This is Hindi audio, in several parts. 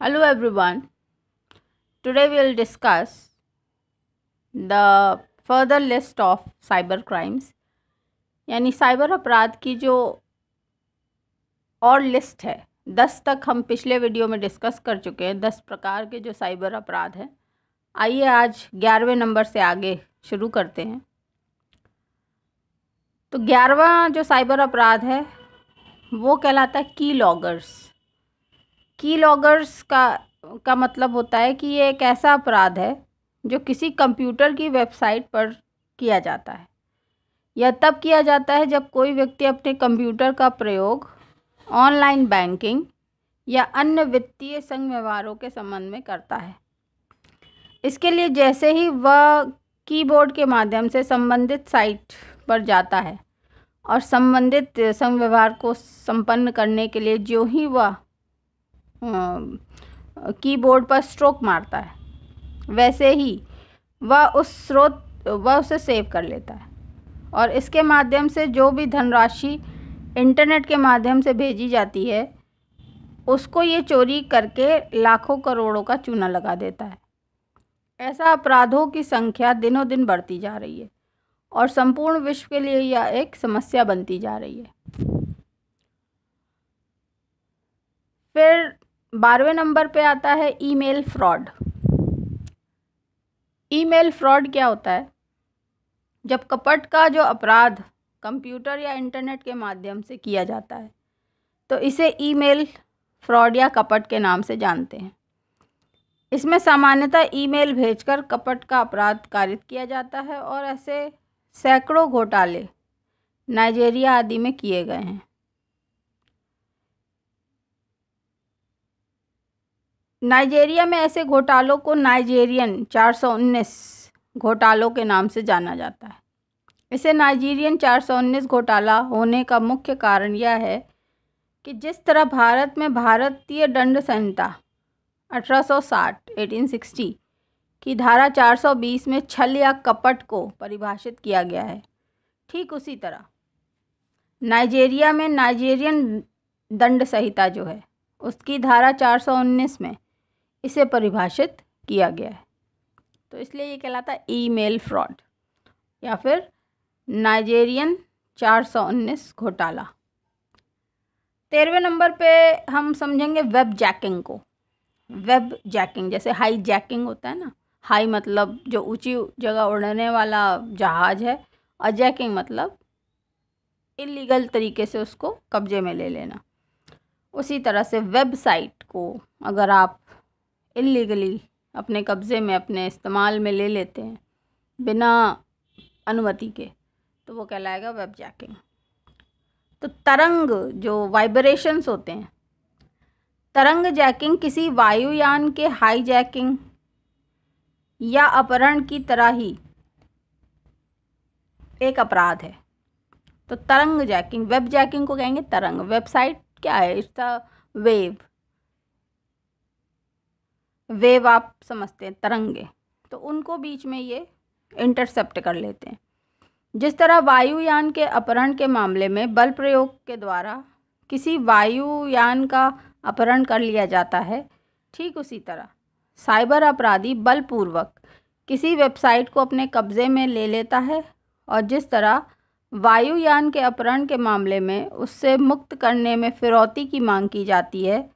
Hello, everyone. Today will discuss the further list of cyber crimes. यानी साइबर अपराध की जो और लिस्ट है, दस तक हम पिछले वीडियो में डिस्कस कर चुके हैं, दस प्रकार के जो साइबर अपराध हैं। आइए आज ग्यारहवें नंबर से आगे शुरू करते हैं। तो ग्यारहवा जो साइबर अपराध है, वो कहलाता है की लॉगर्स की लॉगर्स का का मतलब होता है कि ये एक ऐसा अपराध है जो किसी कंप्यूटर की वेबसाइट पर किया जाता है। यह तब किया जाता है जब कोई व्यक्ति अपने कंप्यूटर का प्रयोग ऑनलाइन बैंकिंग या अन्य वित्तीय संघ व्यवहारों के संबंध में करता है। इसके लिए जैसे ही वह कीबोर्ड के माध्यम से संबंधित साइट पर जाता है और संबंधित संघ व्यवहार को संपन्न करने के लिए जो ही वह कीबोर्ड पर स्ट्रोक मारता है। वैसे ही वह उस स्रोत, वह उसे सेव कर लेता है। और इसके माध्यम से जो भी धनराशि इंटरनेट के माध्यम से भेजी जाती है, उसको ये चोरी करके लाखों करोड़ों का चूना लगा देता है। ऐसा अपराधों की संख्या दिनों दिन बढ़ती जा रही है और संपूर्ण विश्व के लिए यह एक समस्या बनती जा रही है। फिर बारहवें नंबर पे आता है ईमेल फ्रॉड। ईमेल फ्रॉड क्या होता है? जब कपट का जो अपराध कंप्यूटर या इंटरनेट के माध्यम से किया जाता है तो इसे ईमेल फ्रॉड या कपट के नाम से जानते हैं। इसमें सामान्यतः ईमेल भेजकर कपट का अपराध कारित किया जाता है और ऐसे सैकड़ों घोटाले नाइजेरिया आदि में किए गए हैं। नाइजेरिया में ऐसे घोटालों को नाइजेरियन 419 घोटालों के नाम से जाना जाता है। इसे नाइजीरियन 419 घोटाला होने का मुख्य कारण यह है कि जिस तरह भारत में भारतीय दंड संहिता 1860 1860 की धारा 420 में छल या कपट को परिभाषित किया गया है, ठीक उसी तरह नाइजेरिया में नाइजेरियन दंड संहिता जो है, उसकी धारा 419 में इसे परिभाषित किया गया है। तो इसलिए ये कहलाता है ईमेल फ्रॉड या फिर नाइजेरियन चार सौ उन्नीस घोटाला। तेरहवें नंबर पे हम समझेंगे वेब जैकिंग को। वेब जैकिंग जैसे हाई जैकिंग होता है ना, हाई मतलब जो ऊँची जगह उड़ने वाला जहाज़ है, और जैकिंग मतलब इलीगल तरीके से उसको कब्जे में ले लेना। उसी तरह से वेबसाइट को अगर आप इलीगली अपने कब्ज़े में अपने इस्तेमाल में ले लेते हैं, बिना अनुमति के तो वो कहलाएगा वेब जैकिंग तो तरंग जो वाइब्रेशंस होते हैं, तरंग जैकिंग किसी वायुयान के हाई जैकिंग या अपहरण की तरह ही एक अपराध है. तो तरंग जैकिंग वेब जैकिंग को कहेंगे तरंग. वेबसाइट क्या है? इट्स अ वेव वेव आप समझते हैं, तरंगे। तो उनको बीच में ये इंटरसेप्ट कर लेते हैं। जिस तरह वायुयान के अपहरण के मामले में बल प्रयोग के द्वारा किसी वायुयान का अपहरण कर लिया जाता है, ठीक उसी तरह। साइबर अपराधी बलपूर्वक किसी वेबसाइट को अपने कब्ज़े में ले लेता है और जिस तरह वायुयान के अपहरण के मामले में उससे मुक्त करने में फिरौती की मांग की जाती है,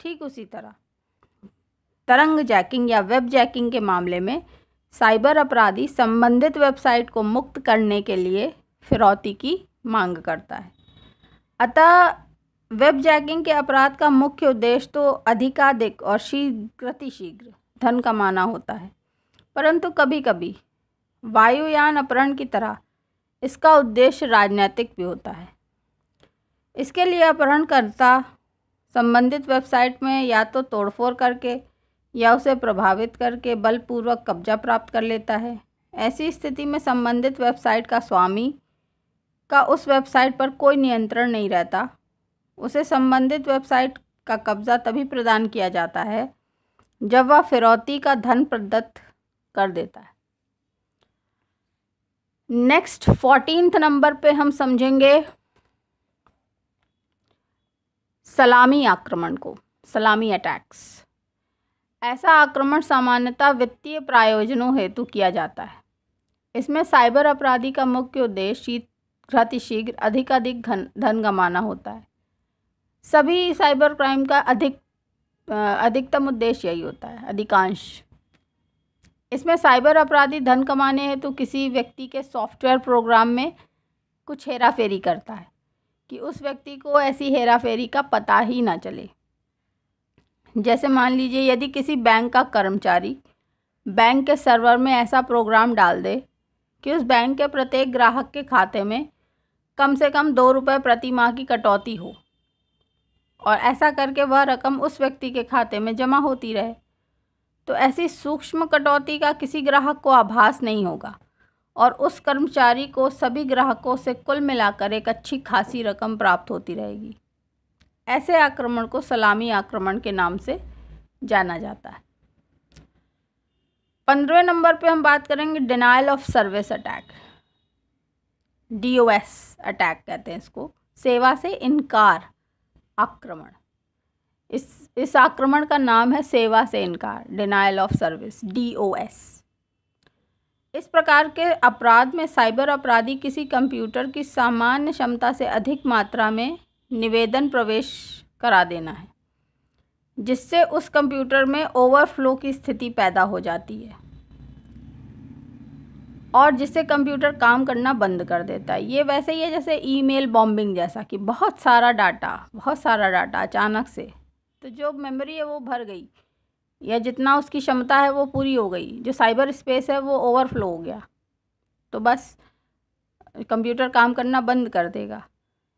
ठीक उसी तरह। तरंग जैकिंग या वेब जैकिंग के मामले में साइबर अपराधी संबंधित वेबसाइट को मुक्त करने के लिए फिरौती की मांग करता है। अतः वेब जैकिंग के अपराध का मुख्य उद्देश्य तो अधिकाधिक और शीघ्र धन कमाना होता है, परंतु कभी कभी वायुयान अपहरण की तरह इसका उद्देश्य राजनैतिक भी होता है। इसके लिए अपहरणकर्ता संबंधित वेबसाइट में या तो तोड़फोड़ करके या उसे प्रभावित करके बलपूर्वक कब्जा प्राप्त कर लेता है। ऐसी स्थिति में संबंधित वेबसाइट का स्वामी का उस वेबसाइट पर कोई नियंत्रण नहीं रहता। उसे संबंधित वेबसाइट का कब्ज़ा तभी प्रदान किया जाता है, जब वह फिरौती का धन प्रदत्त कर देता है। नेक्स्ट, फोर्टीनथ नंबर पे हम समझेंगे सलामी आक्रमण को, सलामी अटैक्स। ऐसा आक्रमण सामान्यतः वित्तीय प्रायोजनों हेतु किया जाता है। इसमें साइबर अपराधी का मुख्य उद्देश्य शीघ्र अधिक अधिक धन धन कमाना होता है। सभी साइबर क्राइम का अधिक अधिकतम उद्देश्य यही होता है, अधिकांश। इसमें साइबर अपराधी धन कमाने हेतु तो किसी व्यक्ति के सॉफ्टवेयर प्रोग्राम में कुछ हेरा फेरी करता है, कि उस व्यक्ति को ऐसी हेरा फेरी का पता ही ना चले। जैसे मान लीजिए यदि किसी बैंक का कर्मचारी बैंक के सर्वर में ऐसा प्रोग्राम डाल दे कि उस बैंक के प्रत्येक ग्राहक के खाते में कम से कम दो रुपये प्रति माह की कटौती हो और ऐसा करके वह रकम उस व्यक्ति के खाते में जमा होती रहे तो ऐसी सूक्ष्म कटौती का किसी ग्राहक को आभास नहीं होगा और उस कर्मचारी को सभी ग्राहकों से कुल मिलाकर एक अच्छी खासी रकम प्राप्त होती रहेगी। ऐसे आक्रमण को सलामी आक्रमण के नाम से जाना जाता है। पंद्रहवें नंबर पे हम बात करेंगे denial of service attack D O S attack कहते हैं इसको। सेवा से इनकार आक्रमण। इस इस आक्रमण का नाम है सेवा से इनकार denial of service D O S इस प्रकार के अपराध में, साइबर अपराधी किसी कंप्यूटर की सामान्य क्षमता से अधिक मात्रा में निवेदन प्रवेश करा देना है, जिससे उस कंप्यूटर में ओवरफ्लो की स्थिति पैदा हो जाती है और जिससे कंप्यूटर काम करना बंद कर देता है। ये वैसे ही है जैसे ईमेल बॉम्बिंग जैसा कि बहुत सारा डाटा, बहुत सारा डाटा अचानक से तो जो मेमोरी है वो भर गई, या जितना उसकी क्षमता है वो पूरी हो गई, जो साइबर स्पेस है वो ओवरफ्लो हो गया तो बस कंप्यूटर काम करना बंद कर देगा।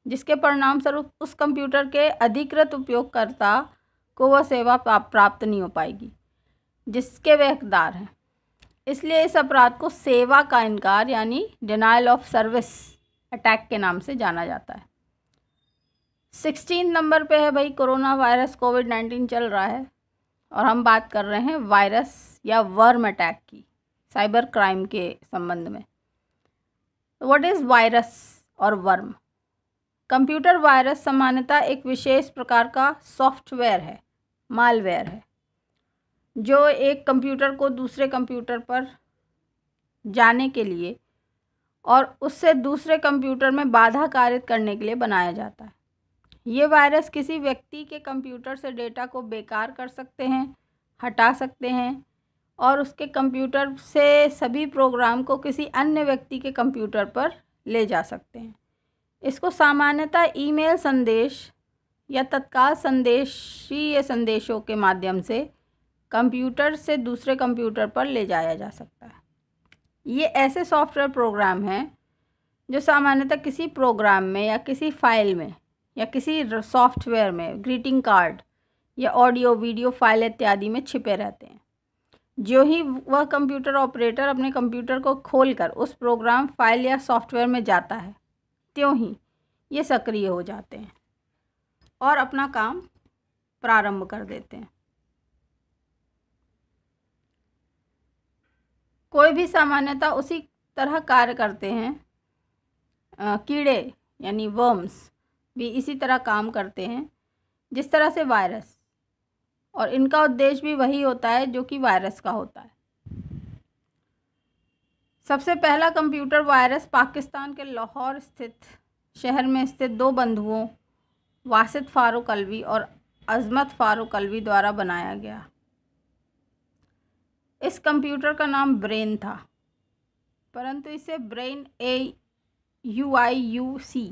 जिसके परिणाम स्वरूप उस कंप्यूटर के अधिकृत उपयोगकर्ता को वह सेवा प्राप्त नहीं हो पाएगी, जिसके वे हकदार हैं। इसलिए इस अपराध को सेवा का इनकार यानी डिनाइल ऑफ़ सर्विस अटैक के नाम से जाना जाता है। सिक्सटीन नंबर पे है भाई, कोरोना वायरस कोविड नाइन्टीन चल रहा है और हम बात कर रहे हैं वायरस या वर्म अटैक की साइबर क्राइम के संबंध में। व्हाट इज़ वायरस और वर्म कंप्यूटर वायरस सामान्यतः एक विशेष प्रकार का सॉफ्टवेयर है मालवेयर है, जो एक कंप्यूटर को दूसरे कंप्यूटर पर जाने के लिए और उससे दूसरे कंप्यूटर में बाधा कारित करने के लिए बनाया जाता है। ये वायरस किसी व्यक्ति के कंप्यूटर से डेटा को बेकार कर सकते हैं, हटा सकते हैं और उसके कंप्यूटर से सभी प्रोग्राम को किसी अन्य व्यक्ति के कंप्यूटर पर ले जा सकते हैं। इसको सामान्यतः ईमेल संदेश या तत्काल संदेशीय संदेशों के माध्यम से कंप्यूटर से दूसरे कंप्यूटर पर ले जाया जा सकता है। ये ऐसे सॉफ्टवेयर प्रोग्राम हैं जो सामान्यतः किसी प्रोग्राम में या किसी फ़ाइल में या किसी सॉफ्टवेयर में, ग्रीटिंग कार्ड या ऑडियो, वीडियो, फ़ाइल इत्यादि में छिपे रहते हैं। जो ही वह कंप्यूटर ऑपरेटर अपने कंप्यूटर को खोलकर उस प्रोग्राम, फ़ाइल या सॉफ्टवेयर में जाता है त्यों ही ये सक्रिय हो जाते हैं और अपना काम प्रारंभ कर देते हैं। कोई भी सामान्यतः उसी तरह कार्य करते हैं कीड़े यानी वर्म्स भी इसी तरह काम करते हैं, जिस तरह से वायरस और इनका उद्देश्य भी वही होता है जो कि वायरस का होता है। सबसे पहला कंप्यूटर वायरस पाकिस्तान के लाहौर स्थित शहर में स्थित दो बंधुओं, वासिद फ़ारूक अलवी और अज़मत फ़ारूक अलवी द्वारा बनाया गया। इस कंप्यूटर का नाम ब्रेन था, परंतु इसे brain A U I U C,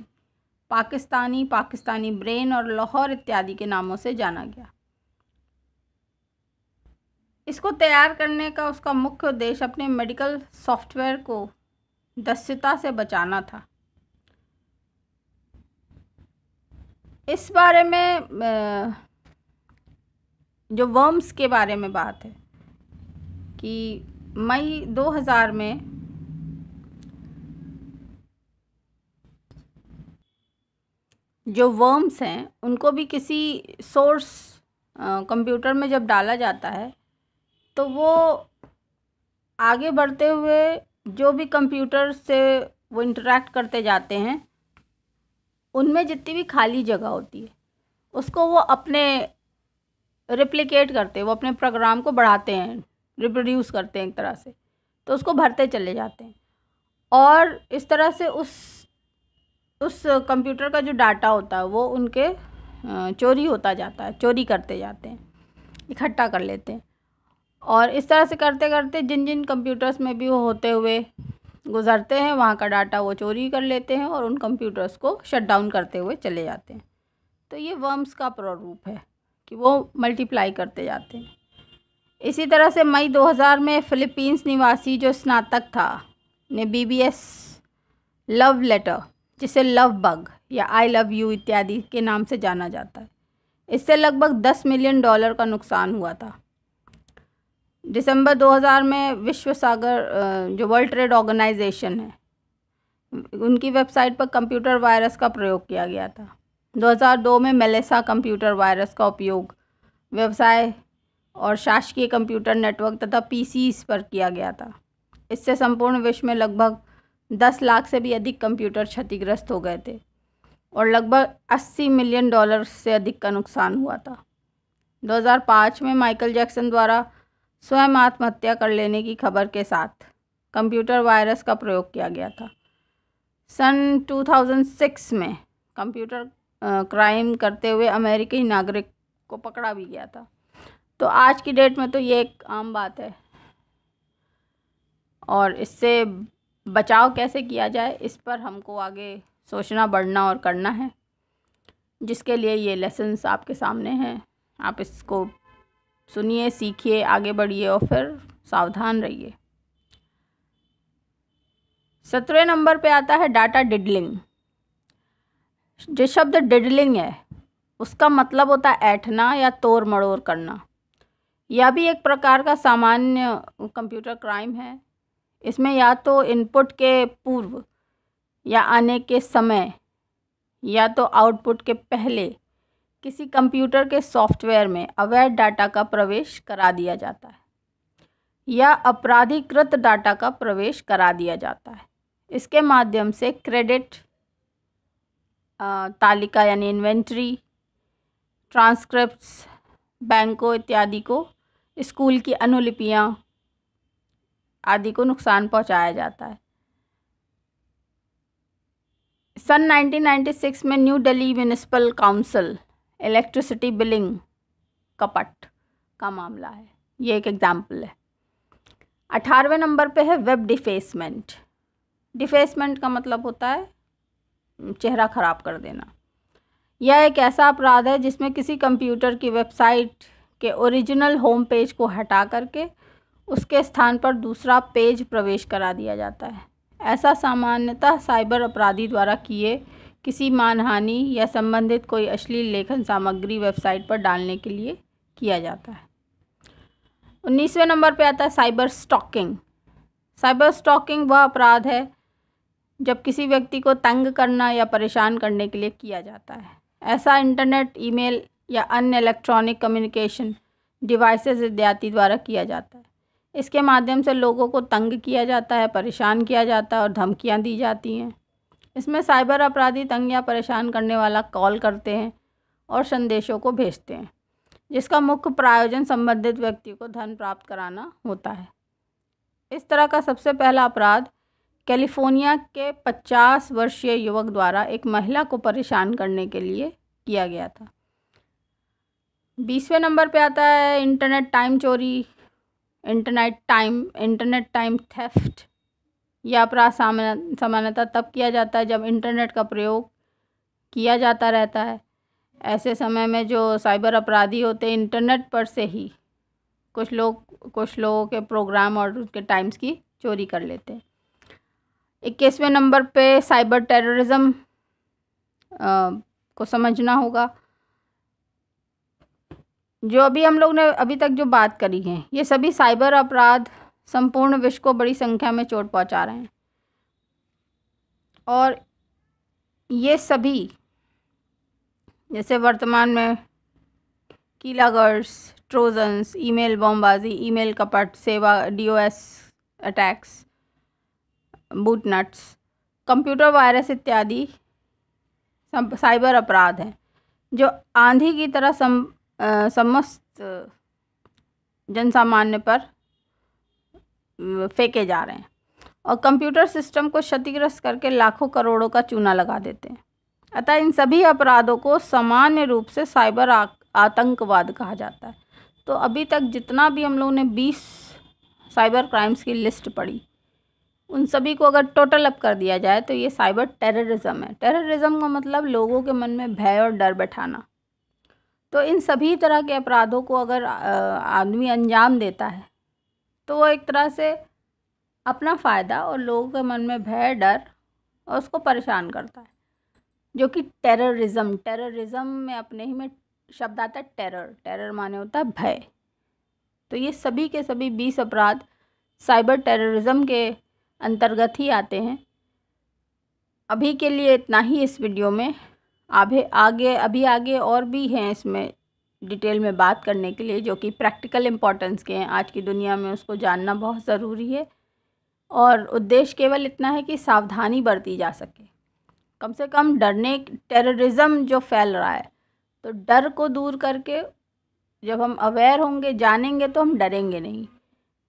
Pakistani Pakistani brain और लाहौर इत्यादि के नामों से जाना गया। इसको तैयार करने का उसका मुख्य उद्देश्य अपने मेडिकल सॉफ्टवेयर को दस्यता से बचाना था। इस बारे में जो वर्म्स के बारे में बात है कि मई 2000 में जो वर्म्स हैं, उनको भी किसी सोर्स कंप्यूटर में जब डाला जाता है तो वो आगे बढ़ते हुए जो भी कंप्यूटर से वो इंटरेक्ट करते जाते हैं, उनमें जितनी भी खाली जगह होती है, उसको वो अपने रिप्लिकेट करते हैं, वो अपने प्रोग्राम को बढ़ाते हैं रिप्रोड्यूस करते हैं एक तरह से तो उसको भरते चले जाते हैं। और इस तरह से उस उस कंप्यूटर का जो डाटा होता है, वो उनके चोरी होता जाता है, चोरी करते जाते हैं, इकट्ठा कर लेते हैं। और इस तरह से करते करते जिन जिन कंप्यूटर्स में भी वो होते हुए गुज़रते हैं, वहाँ का डाटा वो चोरी कर लेते हैं और उन कंप्यूटर्स को शट डाउन करते हुए चले जाते हैं। तो ये वर्म्स का प्रारूप है कि वो मल्टीप्लाई करते जाते हैं। इसी तरह से मई 2000 में फ़िलीपींस निवासी जो स्नातक था ने बीबीएस लव लेटर, जिसे लव बग या आई लव यू इत्यादि के नाम से जाना जाता है, इससे लगभग 10 मिलियन डॉलर का नुकसान हुआ था। दिसंबर 2000 में विश्व सागर जो वर्ल्ड ट्रेड ऑर्गेनाइजेशन है, उनकी वेबसाइट पर कंप्यूटर वायरस का प्रयोग किया गया था। 2002 में मेलेसा कंप्यूटर वायरस का उपयोग व्यवसाय और शासकीय कंप्यूटर नेटवर्क तथा पीसीस पर किया गया था। इससे संपूर्ण विश्व में लगभग 10 लाख से भी अधिक कंप्यूटर क्षतिग्रस्त हो गए थे और लगभग 80 मिलियन डॉलर से अधिक का नुकसान हुआ था। 2005 में माइकल जैक्सन द्वारा स्वयं आत्महत्या कर लेने की खबर के साथ कंप्यूटर वायरस का प्रयोग किया गया था। सन 2006 में कंप्यूटर क्राइम करते हुए अमेरिकी नागरिक को पकड़ा भी गया था। तो आज की डेट में तो ये एक आम बात है। और इससे बचाव कैसे किया जाए, इस पर हमको आगे सोचना, बढ़ना और करना है। जिसके लिए ये लेसन्स आपके सामने हैं। आप इसको सुनिए, सीखिए, आगे बढ़िए और फिर सावधान रहिए। सत्रहवें नंबर पे आता है डाटा डिडलिंग। जो शब्द डिडलिंग है, उसका मतलब होता है ऐठना या तोड़ मड़ोड़ करना। यह भी एक प्रकार का सामान्य कंप्यूटर क्राइम है। इसमें या तो इनपुट के पूर्व या आने के समय या तो आउटपुट के पहले किसी कंप्यूटर के सॉफ्टवेयर में अवैध डाटा का प्रवेश करा दिया जाता है, या अपराधीकृत डाटा का प्रवेश करा दिया जाता है। इसके माध्यम से क्रेडिट तालिका यानी इन्वेंट्री, ट्रांसक्रिप्ट्स, बैंकों इत्यादि को स्कूल की अनुलिपियाँ आदि को नुकसान पहुँचाया जाता है। सन 1996 में New Delhi municipal council electricity billing कपट का मामला है। ये एक एग्ज़ाम्पल है। अठारहवें नंबर पे है वेब डिफेसमेंट। डिफेसमेंट का मतलब होता है चेहरा ख़राब कर देना। यह एक ऐसा अपराध है जिसमें किसी कंप्यूटर की वेबसाइट के ओरिजिनल होम पेज को हटा करके उसके स्थान पर दूसरा पेज प्रवेश करा दिया जाता है। ऐसा सामान्यतः साइबर अपराधी द्वारा किए किसी मानहानि या संबंधित कोई अश्लील लेखन सामग्री वेबसाइट पर डालने के लिए किया जाता है। उन्नीसवें नंबर पे आता है साइबर स्टॉकिंग। साइबर स्टॉकिंग वह अपराध है जब किसी व्यक्ति को तंग करना या परेशान करने के लिए किया जाता है। ऐसा इंटरनेट, ईमेल या अन्य इलेक्ट्रॉनिक कम्युनिकेशन डिवाइसेस इत्यादि द्वारा किया जाता है। इसके माध्यम से लोगों को तंग किया जाता है, परेशान किया जाता है और धमकियाँ दी जाती हैं। इसमें साइबर अपराधी तंग या परेशान करने वाला कॉल करते हैं और संदेशों को भेजते हैं, जिसका मुख्य प्रायोजन संबंधित व्यक्ति को धन प्राप्त कराना होता है। इस तरह का सबसे पहला अपराध कैलिफ़ोर्निया के 50 वर्षीय युवक द्वारा एक महिला को परेशान करने के लिए किया गया था। बीसवें नंबर पे आता है, इंटरनेट टाइम चोरी, internet time internet time theft. यह अपराध सामान्यतः तब किया जाता है जब इंटरनेट का प्रयोग किया जाता रहता है। ऐसे समय में जो साइबर अपराधी होते हैं, इंटरनेट पर से ही कुछ लोग, कुछ लोगों के प्रोग्राम और उसके टाइम्स की चोरी कर लेते हैं। इक्कीसवें नंबर पे साइबर टेररिज्म को समझना होगा। जो अभी हम लोग ने अभी तक जो बात करी है, ये सभी साइबर अपराध संपूर्ण विश्व को बड़ी संख्या में चोट पहुँचा रहे हैं। और ये सभी जैसे वर्तमान में कीलागर्स ट्रोजन्स ईमेल बॉम्बाजी ईमेल कपट सेवा DOS attacks botnets computer virus इत्यादि साइबर अपराध हैं जो आंधी की तरह सम आ, समस्त जन सामान्य पर फेंके जा रहे हैं। और कंप्यूटर सिस्टम को क्षतिग्रस्त करके लाखों करोड़ों का चूना लगा देते हैं। अतः इन सभी अपराधों को सामान्य रूप से साइबर आतंकवाद कहा जाता है। तो अभी तक जितना भी हम लोगों ने बीस साइबर क्राइम्स की लिस्ट पढ़ी, उन सभी को अगर टोटल अप कर दिया जाए तो ये साइबर टेररिज्म है। टेररिज्म का मतलब लोगों के मन में भय और डर बैठाना। तो इन सभी तरह के अपराधों को अगर आदमी अंजाम देता है तो वो एक तरह से अपना फ़ायदा और लोगों के मन में भय, डर और उसको परेशान करता है, जो कि टेररिज्म टेररिज्म में अपने ही में शब्द आता है टेरर टेरर माने होता है भय। तो ये सभी के सभी बीस अपराध साइबर टेररिज्म के अंतर्गत ही आते हैं। अभी के लिए इतना ही इस वीडियो में। आगे आगे, अभी आगे और भी हैं इसमें डिटेल में बात करने के लिए, जो कि प्रैक्टिकल इम्पॉर्टेंस के हैं। आज की दुनिया में उसको जानना बहुत ज़रूरी है और उद्देश्य केवल इतना है कि सावधानी बरती जा सके। कम से कम डरने, टेररिज्म जो फैल रहा है तो डर को दूर करके जब हम अवेयर होंगे, जानेंगे तो हम डरेंगे नहीं।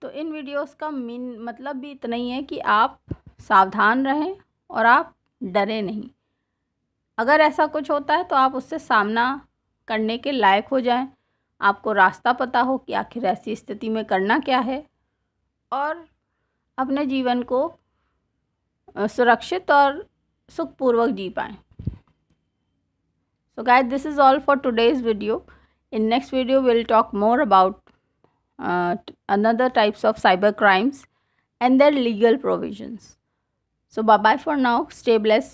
तो इन वीडियोस का मीन मतलब भी इतना ही है कि आप सावधान रहें और आप डरें नहीं। अगर ऐसा कुछ होता है तो आप उससे सामना करने के लायक हो जाएँ। आपको रास्ता पता हो कि आखिर ऐसी स्थिति में करना क्या है। और अपने जीवन को सुरक्षित और सुखपूर्वक जी पाएँ। So guys this is all for today's video in next video will talk more about another types of cyber crimes and their legal provisions so bye bye for now stay blessed